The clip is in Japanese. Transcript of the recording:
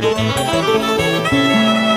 なるほど。